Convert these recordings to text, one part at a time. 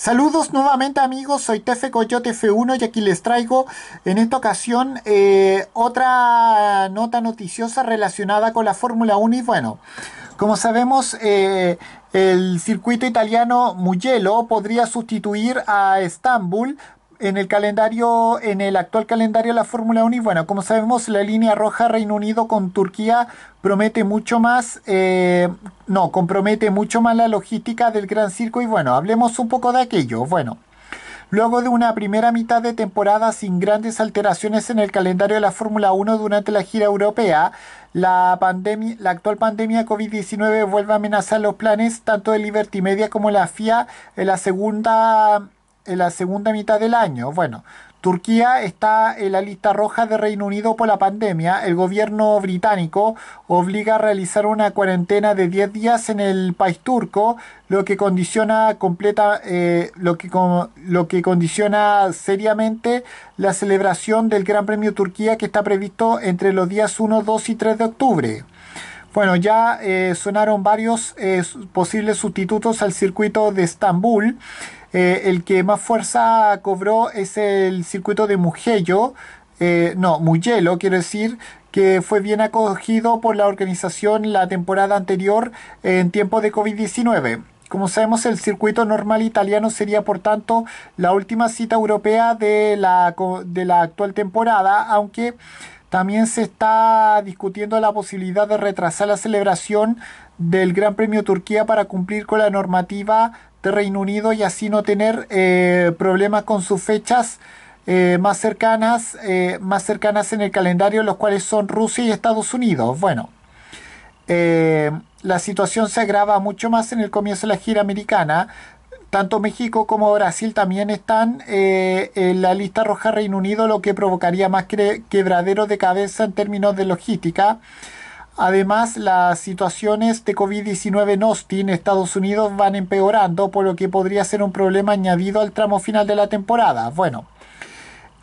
Saludos nuevamente amigos, soy Tefe Coyote F1 y aquí les traigo en esta ocasión eh, otra nota noticiosa relacionada con la Fórmula 1 y bueno, como sabemos eh, el circuito italiano Mugello podría sustituir a Estambul en el calendario, en el actual calendario de la Fórmula 1 y bueno, como sabemos la línea roja Reino Unido con Turquía promete mucho más, eh, no, compromete mucho más la logística del Gran Circo y bueno, hablemos un poco de aquello. Bueno, luego de una primera mitad de temporada sin grandes alteraciones en el calendario de la Fórmula 1 durante la gira europea, la, pandemia, la actual pandemia COVID-19 vuelve a amenazar los planes tanto de Liberty Media como la FIA en la segunda en la segunda mitad del año. Bueno, Turquía está en la lista roja de Reino Unido por la pandemia. El gobierno británico obliga a realizar una cuarentena de 10 días en el país turco, lo que condiciona completa, eh, lo, que, lo que condiciona seriamente la celebración del Gran Premio Turquía que está previsto entre los días 1, 2 y 3 de octubre. Bueno, ya eh, sonaron varios eh, posibles sustitutos al circuito de Estambul. Eh, el que más fuerza cobró es el circuito de Mugello, eh, no, Mugello, quiero decir, que fue bien acogido por la organización la temporada anterior en tiempo de COVID-19. Como sabemos, el circuito normal italiano sería, por tanto, la última cita europea de la, de la actual temporada, aunque también se está discutiendo la posibilidad de retrasar la celebración del Gran Premio Turquía para cumplir con la normativa de Reino Unido y así no tener eh, problemas con sus fechas eh, más cercanas, eh, más cercanas en el calendario, los cuales son Rusia y Estados Unidos. Bueno, la situación se agrava mucho más en el comienzo de la gira americana. Tanto México como Brasil también están en la lista roja Reino Unido, lo que provocaría más quebradero de cabeza en términos de logística. Además, las situaciones de COVID-19 en Austin, Estados Unidos, van empeorando, por lo que podría ser un problema añadido al tramo final de la temporada. Bueno,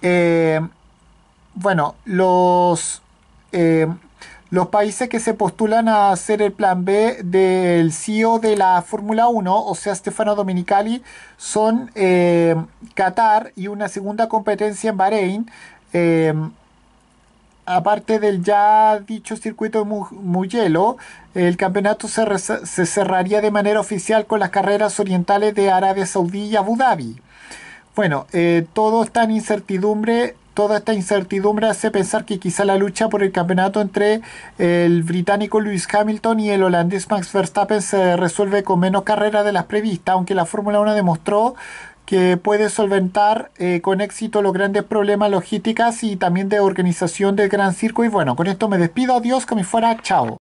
eh, bueno los, eh, los países que se postulan a hacer el plan B del CEO de la Fórmula 1, o sea, Stefano Dominicali, son eh, Qatar y una segunda competencia en Bahrein aparte del ya dicho circuito de Mugello, el campeonato se, cerraría de manera oficial con las carreras orientales de Arabia Saudí y Abu Dhabi. Bueno, eh, todo está incertidumbre. Toda esta incertidumbre hace pensar que quizá la lucha por el campeonato entre el británico Lewis Hamilton y el holandés Max Verstappen se resuelve con menos carreras de las previstas, aunque la Fórmula 1 demostró que puede solventar eh, con éxito los grandes problemas logísticos y también de organización del Gran Circo. Y bueno, con esto me despido. Adiós, que me fuera. Chao.